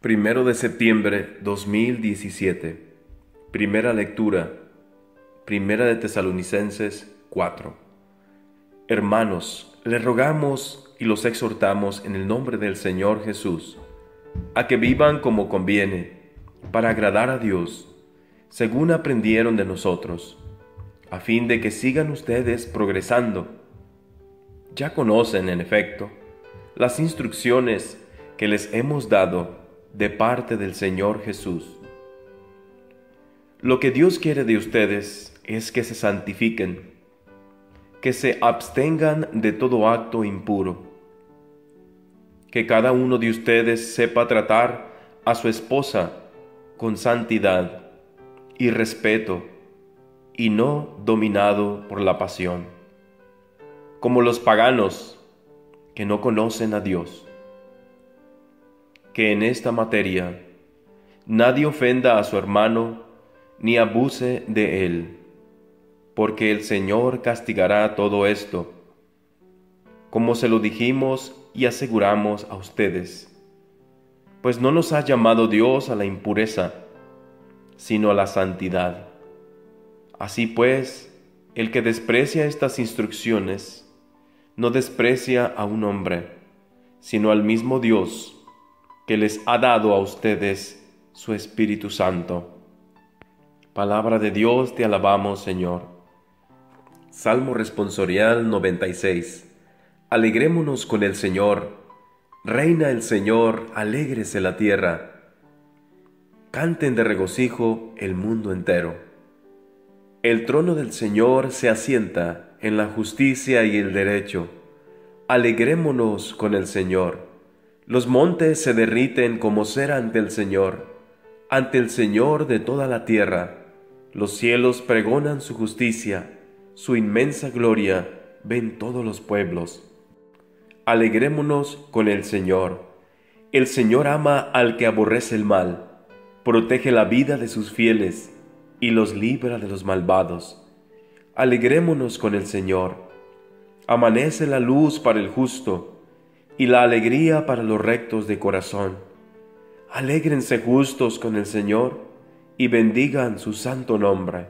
Primero de septiembre 2017. Primera lectura. Primera de Tesalonicenses 4. Hermanos, les rogamos y los exhortamos en el nombre del Señor Jesús, a que vivan como conviene, para agradar a Dios, según aprendieron de nosotros, a fin de que sigan ustedes progresando. Ya conocen, en efecto, las instrucciones que les hemos dado de parte del Señor Jesús. Lo que Dios quiere de ustedes es que se santifiquen, que se abstengan de todo acto impuro, que cada uno de ustedes sepa tratar a su esposa con santidad y respeto y no dominado por la pasión, como los paganos que no conocen a Dios que en esta materia nadie ofenda a su hermano ni abuse de él, porque el Señor castigará todo esto, como se lo dijimos y aseguramos a ustedes, pues no nos ha llamado Dios a la impureza, sino a la santidad. Así pues, el que desprecia estas instrucciones, no desprecia a un hombre, sino al mismo Dios, que les ha dado a ustedes su Espíritu Santo. Palabra de Dios, te alabamos, Señor. Salmo responsorial 96. Alegrémonos con el Señor. Reina el Señor, alégrese la tierra. Canten de regocijo el mundo entero. El trono del Señor se asienta en la justicia y el derecho. Alegrémonos con el Señor. Los montes se derriten como cera ante el Señor, ante el Señor de toda la tierra. Los cielos pregonan su justicia, su inmensa gloria ven todos los pueblos. Alegrémonos con el Señor. El Señor ama al que aborrece el mal, protege la vida de sus fieles y los libra de los malvados. Alegrémonos con el Señor. Amanece la luz para el justo y la alegría para los rectos de corazón. Alégrense justos con el Señor y bendigan su santo nombre.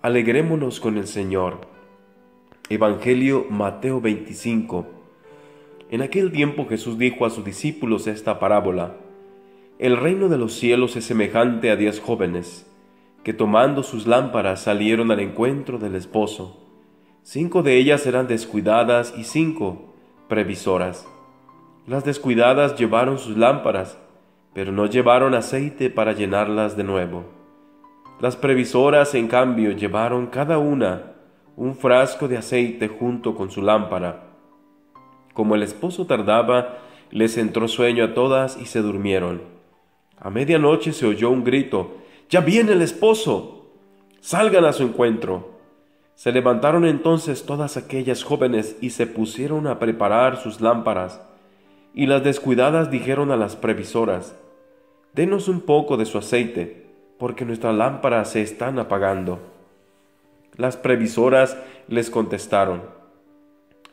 Alegrémonos con el Señor. Evangelio Mateo 25. En aquel tiempo Jesús dijo a sus discípulos esta parábola. El reino de los cielos es semejante a diez jóvenes, que tomando sus lámparas salieron al encuentro del esposo. Cinco de ellas eran descuidadas y cinco previsoras. Las descuidadas llevaron sus lámparas, pero no llevaron aceite para llenarlas de nuevo. Las previsoras, en cambio, llevaron cada una un frasco de aceite junto con su lámpara. Como el esposo tardaba, les entró sueño a todas y se durmieron. A medianoche se oyó un grito, ¡Ya viene el esposo! Salgan a su encuentro. Se levantaron entonces todas aquellas jóvenes y se pusieron a preparar sus lámparas. Y las descuidadas dijeron a las previsoras, Denos un poco de su aceite, porque nuestras lámparas se están apagando. Las previsoras les contestaron,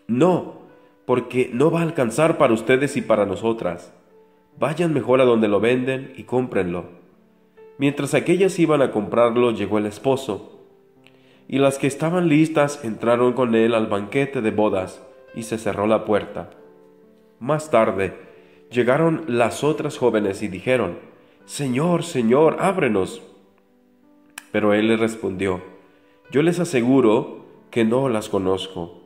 No, porque no va a alcanzar para ustedes y para nosotras. Vayan mejor a donde lo venden y cómprenlo. Mientras aquellas iban a comprarlo, llegó el esposo, y las que estaban listas entraron con él al banquete de bodas, y se cerró la puerta. Más tarde, llegaron las otras jóvenes y dijeron, Señor, Señor, ábrenos. Pero él les respondió, Yo les aseguro que no las conozco.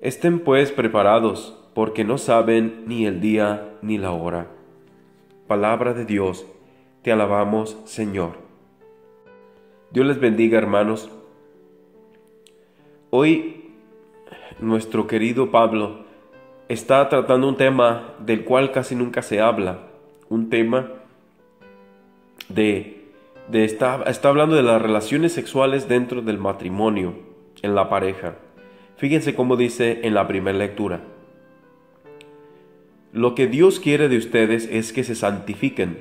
Estén pues preparados, porque no saben ni el día ni la hora. Palabra de Dios, te alabamos, Señor. Dios les bendiga, hermanos. Hoy, nuestro querido Pablo está tratando un tema del cual casi nunca se habla, un tema de, está, está hablando de las relaciones sexuales dentro del matrimonio, en la pareja. Fíjense cómo dice en la primera lectura. Lo que Dios quiere de ustedes es que se santifiquen,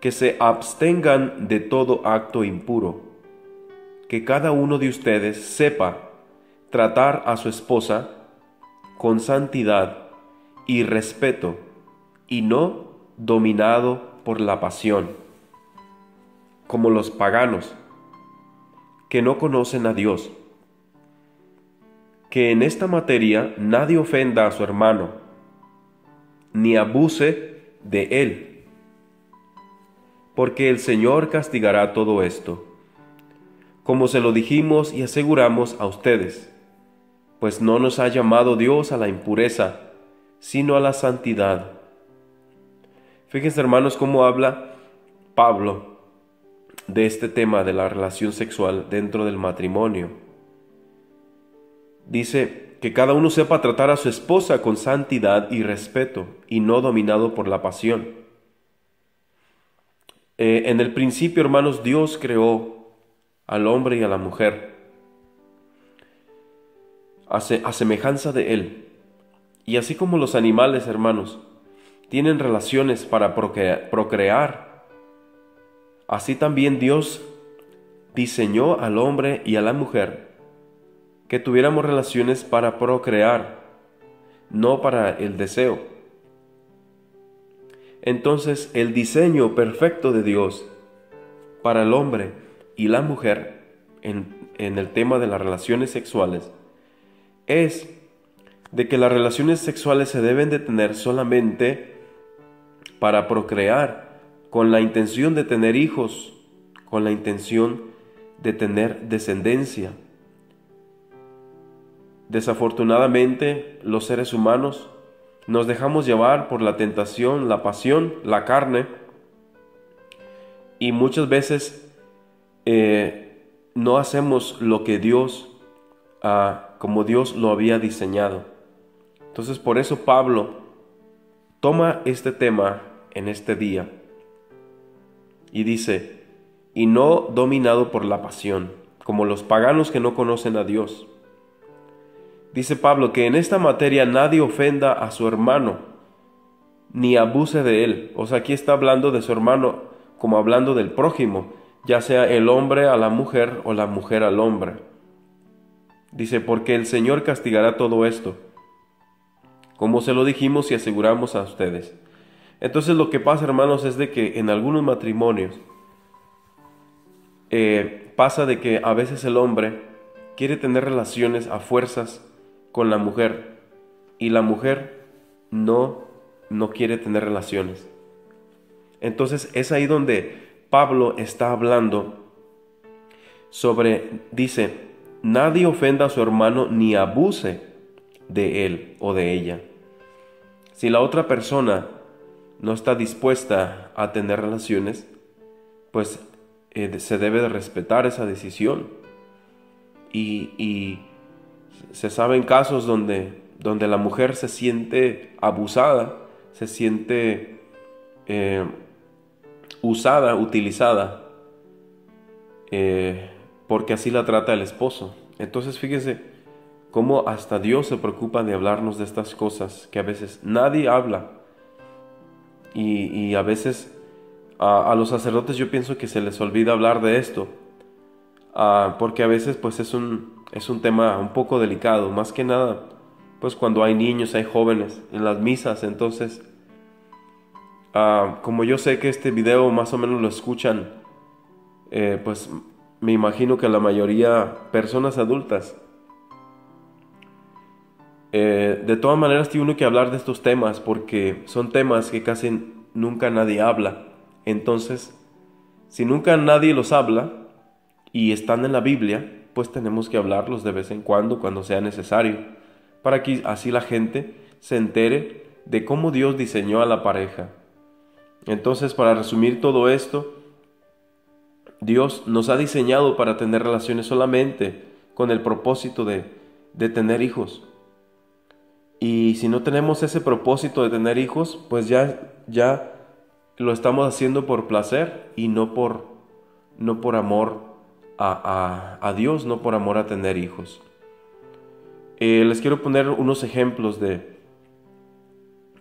que se abstengan de todo acto impuro, que cada uno de ustedes sepa tratar a su esposa con santidad y respeto, y no dominado por la pasión, como los paganos, que no conocen a Dios. Que en esta materia nadie ofenda a su hermano, ni abuse de él, porque el Señor castigará todo esto, como se lo dijimos y aseguramos a ustedes, pues no nos ha llamado Dios a la impureza, sino a la santidad. Fíjense hermanos cómo habla Pablo de este tema de la relación sexual dentro del matrimonio. Dice que cada uno sepa tratar a su esposa con santidad y respeto y no dominado por la pasión. Eh, en el principio, hermanos, Dios creó al hombre y a la mujer a semejanza de Él. Y así como los animales, hermanos, tienen relaciones para procrear, así también Dios diseñó al hombre y a la mujer que tuviéramos relaciones para procrear, no para el deseo. Entonces el diseño perfecto de Dios para el hombre y la mujer en, en el tema de las relaciones sexuales es de que las relaciones sexuales se deben de tener solamente para procrear, con la intención de tener hijos, con la intención de tener descendencia. Desafortunadamente, los seres humanos nos dejamos llevar por la tentación, la pasión, la carne, y muchas veces eh, no hacemos lo que Dios, ah, como Dios lo había diseñado. Entonces por eso Pablo toma este tema en este día y dice, y no dominado por la pasión, como los paganos que no conocen a Dios. Dice Pablo que en esta materia nadie ofenda a su hermano, ni abuse de él. O sea, aquí está hablando de su hermano como hablando del prójimo, ya sea el hombre a la mujer o la mujer al hombre. Dice, porque el Señor castigará todo esto como se lo dijimos y aseguramos a ustedes. Entonces lo que pasa, hermanos, es de que en algunos matrimonios eh, pasa de que a veces el hombre quiere tener relaciones a fuerzas con la mujer y la mujer no, no quiere tener relaciones. Entonces es ahí donde Pablo está hablando sobre, dice, nadie ofenda a su hermano ni abuse de él o de ella. Si la otra persona no está dispuesta a tener relaciones, pues eh, se debe de respetar esa decisión. Y, se saben casos donde, donde la mujer se siente abusada, se siente eh, usada, utilizada, eh, porque así la trata el esposo. Entonces fíjese, cómo hasta Dios se preocupa de hablarnos de estas cosas que a veces nadie habla. Y, a veces a, los sacerdotes yo pienso que se les olvida hablar de esto, ah, porque a veces pues es un, es un tema un poco delicado, más que nada pues cuando hay niños, hay jóvenes en las misas, entonces ah, como yo sé que este video más o menos lo escuchan, eh, pues me imagino que la mayoría personas adultas, eh, de todas maneras tiene que hablar de estos temas porque son temas que casi nunca nadie habla. Entonces, si nunca nadie los habla y están en la Biblia, pues tenemos que hablarlos de vez en cuando, cuando sea necesario, para que así la gente se entere de cómo Dios diseñó a la pareja. Entonces, para resumir todo esto, Dios nos ha diseñado para tener relaciones solamente con el propósito de, de tener hijos. Y si no tenemos ese propósito de tener hijos, pues ya, ya lo estamos haciendo por placer y no por, no por amor a, a, Dios, no por amor a tener hijos. Eh, les quiero poner unos ejemplos de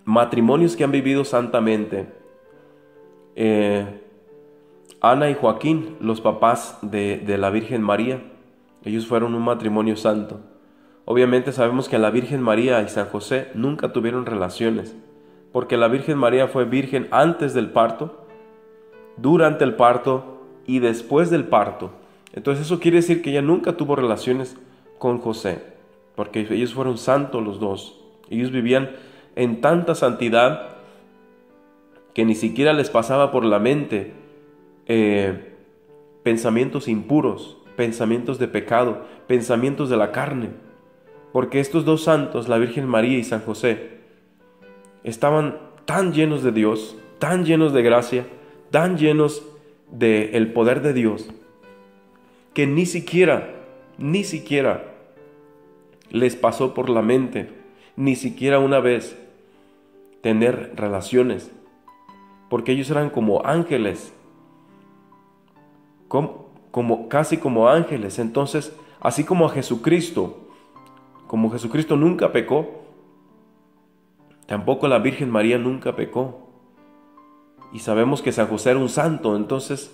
matrimonios que han vivido santamente. Eh, Ana y Joaquín, los papás de, de la Virgen María, ellos fueron un matrimonio santo. Obviamente sabemos que la Virgen María y San José nunca tuvieron relaciones, porque la Virgen María fue virgen antes del parto, durante el parto y después del parto. Entonces eso quiere decir que ella nunca tuvo relaciones con José, porque ellos fueron santos los dos. Ellos vivían en tanta santidad que ni siquiera les pasaba por la mente eh, pensamientos impuros, pensamientos de pecado, pensamientos de la carne. Porque estos dos santos, la Virgen María y San José, estaban tan llenos de Dios, tan llenos de gracia, tan llenos del el poder de Dios, que ni siquiera, ni siquiera les pasó por la mente, ni siquiera una vez, tener relaciones porque ellos eran como ángeles, como, casi como ángeles. Entonces, así como a Jesucristo, como Jesucristo nunca pecó, tampoco la Virgen María nunca pecó. Y sabemos que San José era un santo, entonces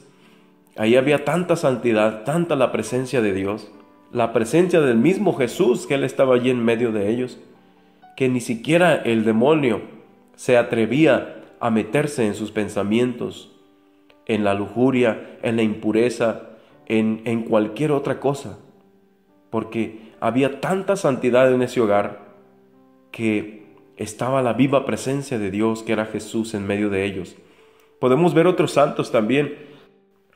ahí había tanta santidad, tanta la presencia de Dios, la presencia del mismo Jesús que Él estaba allí en medio de ellos, que ni siquiera el demonio se atrevía a meterse en sus pensamientos, en la lujuria, en la impureza, en, en cualquier otra cosa, porque había tanta santidad en ese hogar que estaba la viva presencia de Dios, que era Jesús en medio de ellos. Podemos ver otros santos también,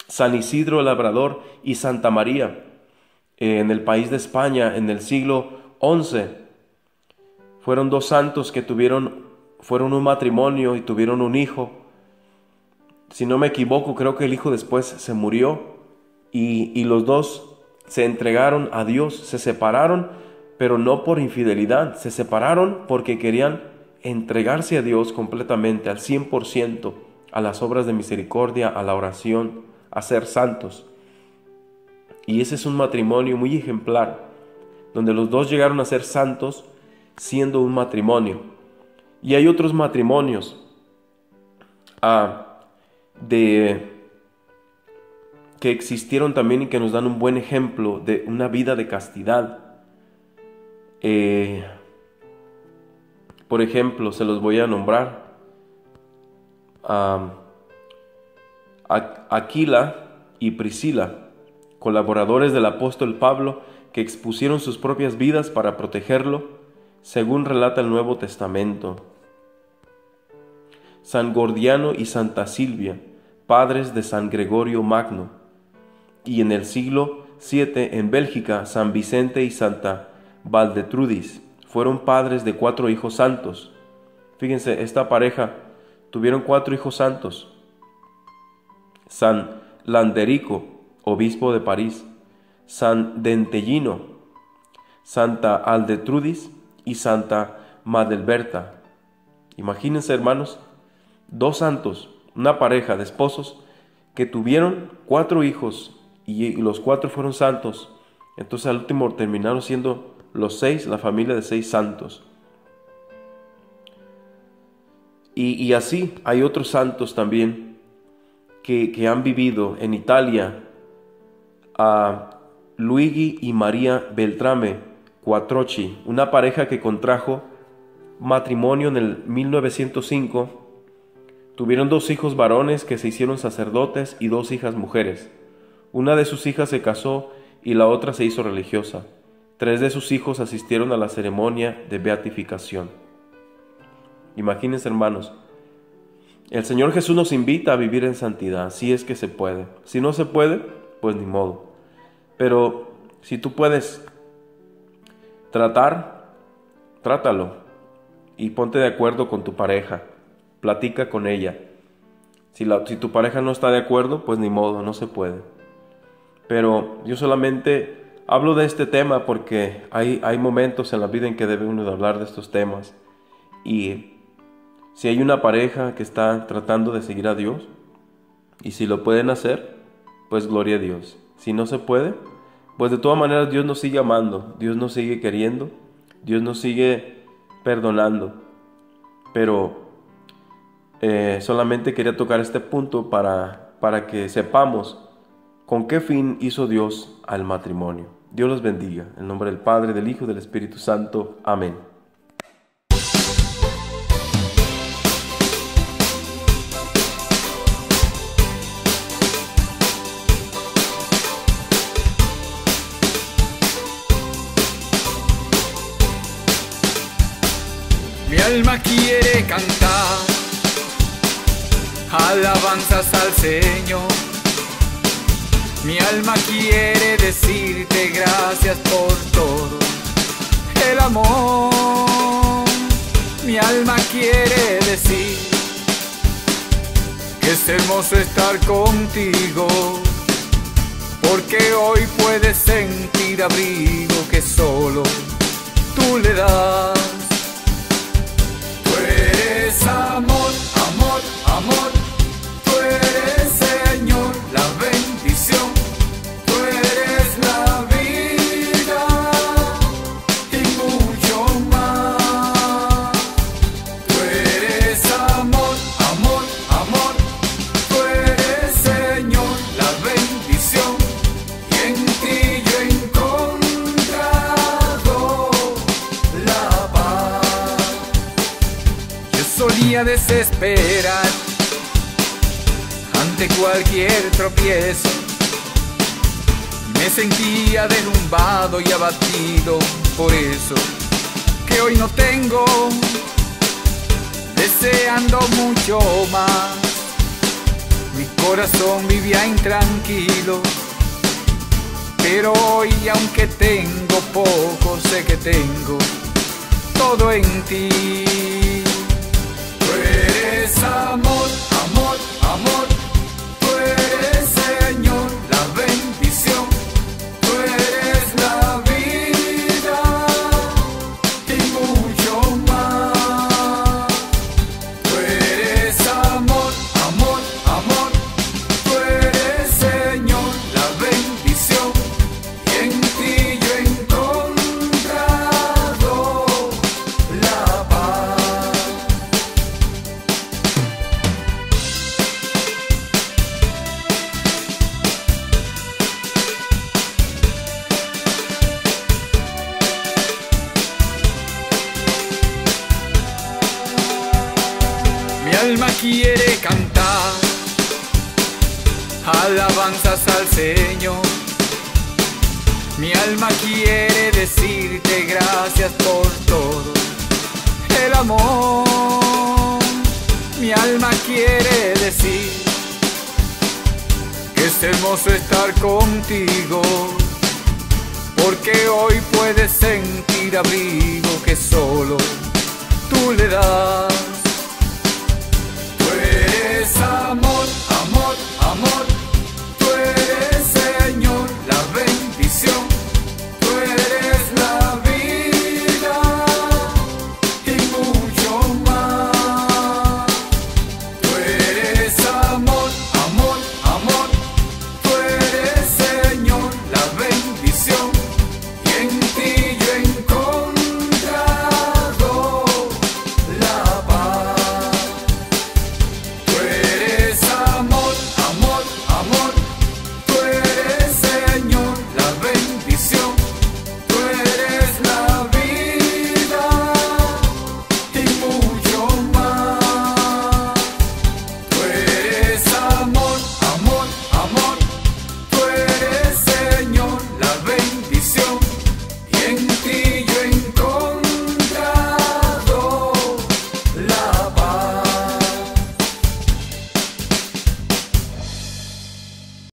San Isidro Labrador y Santa María, en el país de España en el siglo XI. Fueron dos santos que tuvieron fueron un matrimonio y tuvieron un hijo. Si no me equivoco, creo que el hijo después se murió y, los dos se entregaron a Dios, se separaron, pero no por infidelidad, se separaron porque querían entregarse a Dios completamente, al 100%, a las obras de misericordia, a la oración, a ser santos. Y ese es un matrimonio muy ejemplar, donde los dos llegaron a ser santos siendo un matrimonio. Y hay otros matrimonios ah, de, que existieron también y que nos dan un buen ejemplo de una vida de castidad. Eh, por ejemplo, se los voy a nombrar. Aquila y Priscila, colaboradores del apóstol Pablo, que expusieron sus propias vidas para protegerlo según relata el Nuevo Testamento. San Gordiano y Santa Silvia, padres de San Gregorio Magno, y en el siglo VII en Bélgica San Vicente y Santa Valdetrudis fueron padres de cuatro hijos santos. Fíjense, esta pareja tuvieron cuatro hijos santos. San Landerico, obispo de París, San Dentellino, Santa Aldetrudis y Santa Madelberta. Imagínense, hermanos, dos santos, una pareja de esposos que tuvieron cuatro hijos y los cuatro fueron santos. Entonces al último terminaron siendo los seis, la familia de seis santos. Y, así hay otros santos también que, que han vivido en Italia, a Luigi y María Beltrame, Quattrochi, una pareja que contrajo matrimonio en el 1905. Tuvieron dos hijos varones que se hicieron sacerdotes y dos hijas mujeres. Una de sus hijas se casó y la otra se hizo religiosa. Tres de sus hijos asistieron a la ceremonia de beatificación. Imagínense hermanos, el Señor Jesús nos invita a vivir en santidad, si es que se puede. Si no se puede, pues ni modo. Pero si tú puedes Tratar, trátalo y ponte de acuerdo con tu pareja. Platica con ella. Si, la, si tu pareja no está de acuerdo, pues ni modo, no se puede. Pero yo solamente hablo de este tema porque hay, hay momentos en la vida en que debe uno hablar de estos temas. Y si hay una pareja que está tratando de seguir a Dios, y si lo pueden hacer, pues gloria a Dios. Si no se puede, pues de todas maneras Dios nos sigue amando, Dios nos sigue queriendo, Dios nos sigue perdonando. Pero eh, solamente quería tocar este punto para, para que sepamos con qué fin hizo Dios al matrimonio. Dios los bendiga. En nombre del Padre, del Hijo y del Espíritu Santo. Amén. Mi alma quiere cantar alabanzas al Señor. Mi alma quiere decirte gracias por todo el amor. Mi alma quiere decir que es hermoso estar contigo, porque hoy puedes sentir abrigo que solo tú le das. Tú eres amor, solía desesperar ante cualquier tropiezo. Me sentía derrumbado y abatido por eso que hoy no tengo, deseando mucho más. Mi corazón vivía intranquilo, pero hoy aunque tengo poco, sé que tengo todo en ti. Quiere cantar alabanzas al Señor. Mi alma quiere decirte gracias por todo el amor. Mi alma quiere decir que es hermoso estar contigo. Porque hoy puedes sentir abrigo que solo tú le das.